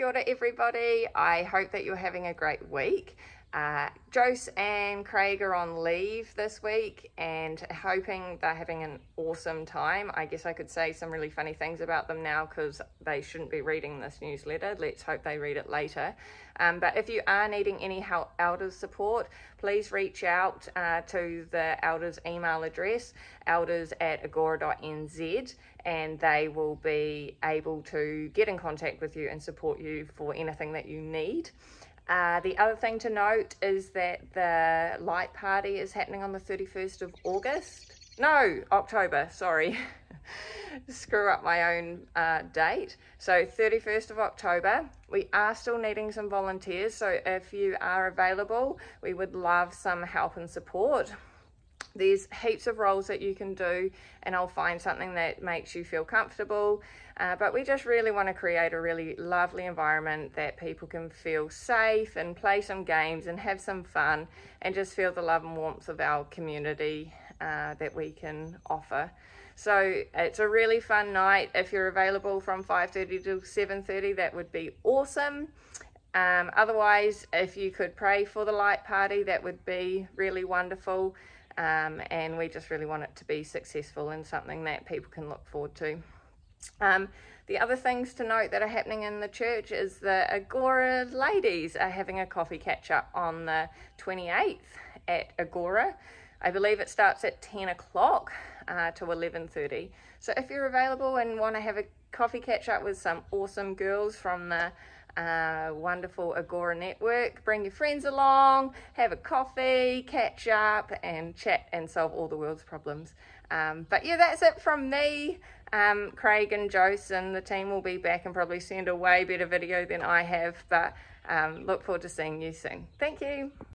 Kia ora everybody. I hope that you're having a great week. Uh, Jose and Craig are on leave this week and hoping they're having an awesome time. I guess I could say some really funny things about them now because they shouldn't be reading this newsletter. Let's hope they read it later. Um, but if you are needing any help, elders support, please reach out uh, to the elders email address, elders at agora.nz, and they will be able to get in contact with you and support you for anything that you need. Uh, the other thing to note is that the light party is happening on the 31st of August. No, October, sorry. Screw up my own uh, date. So, 31st of October. We are still needing some volunteers. So, if you are available, we would love some help and support. There's heaps of roles that you can do, and I'll find something that makes you feel comfortable. Uh, but we just really want to create a really lovely environment that people can feel safe and play some games and have some fun and just feel the love and warmth of our community uh, that we can offer. So it's a really fun night. If you're available from 5:30 to 7:30, that would be awesome. Um, otherwise, if you could pray for the light party, that would be really wonderful. Um, and we just really want it to be successful and something that people can look forward to. Um, the other things to note that are happening in the church is the Agora ladies are having a coffee catch up on the 28th at Agora. I believe it starts at 10 o'clock uh, to 11.30. So if you're available and want to have a coffee catch up with some awesome girls from the uh, wonderful Agora network. Bring your friends along, have a coffee, catch up, and chat and solve all the world's problems. Um, but yeah, that's it from me. Um, Craig and Jose and the team will be back and probably send a way better video than I have. But um, look forward to seeing you soon. Thank you.